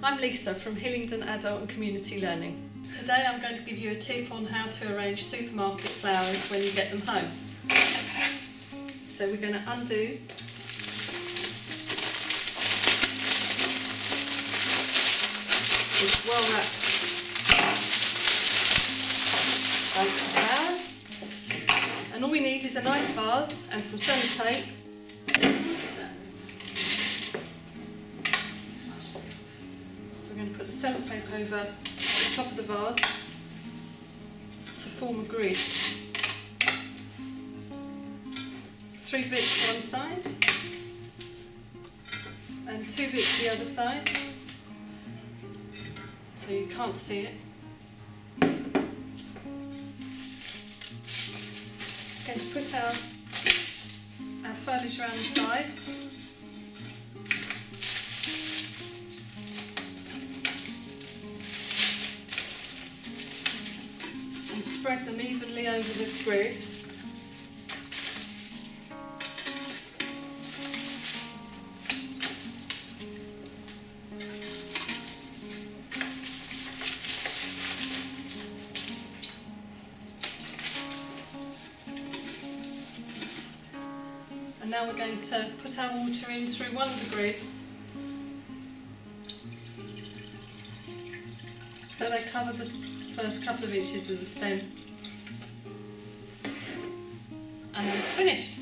I'm Lisa from Hillingdon Adult and Community Learning. Today I'm going to give you a tip on how to arrange supermarket flowers when you get them home. So we're going to undo this well wrapped flowers. And all we need is a nice vase and some sellotape going to put the sellotape over the top of the vase to form a grid. Three bits one side and two bits the other side so you can't see it. Going to put our, our foliage around the sides and spread them evenly over the grid. And now we're going to put our water in through one of the grids so they cover the first couple of inches of the stem. And then it's finished.